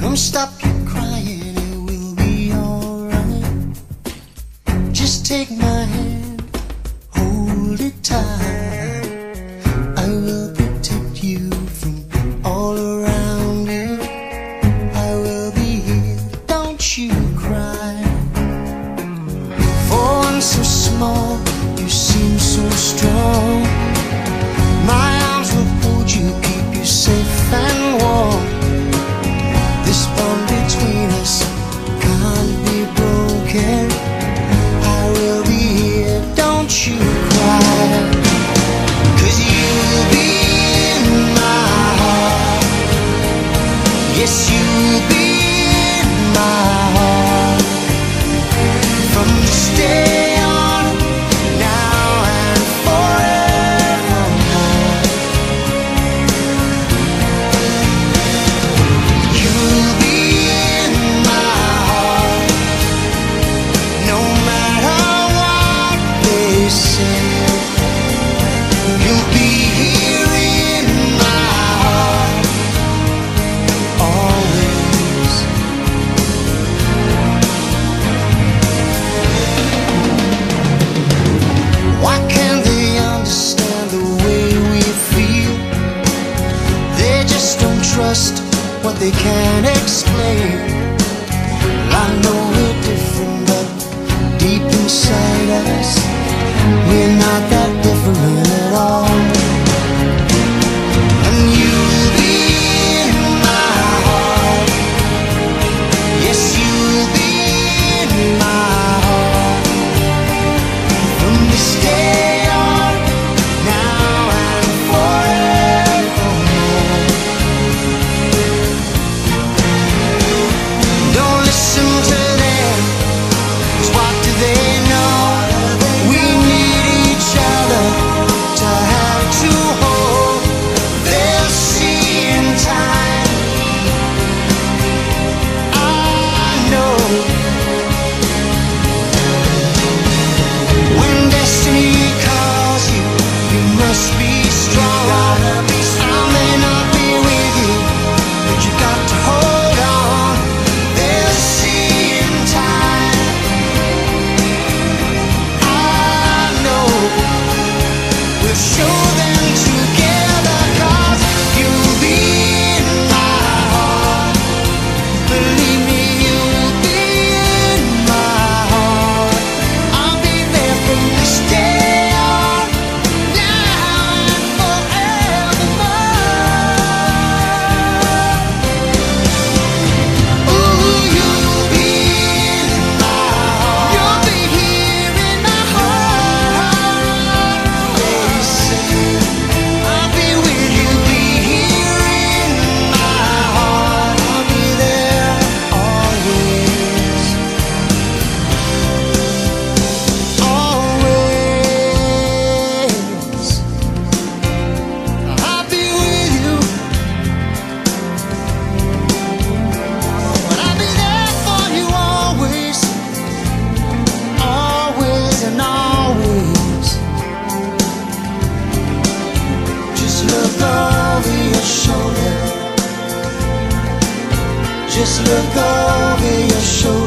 Come stop your crying, it will be alright. Just take my hand, hold it tight. 不必瞒。they can't explain. look over your shoulder.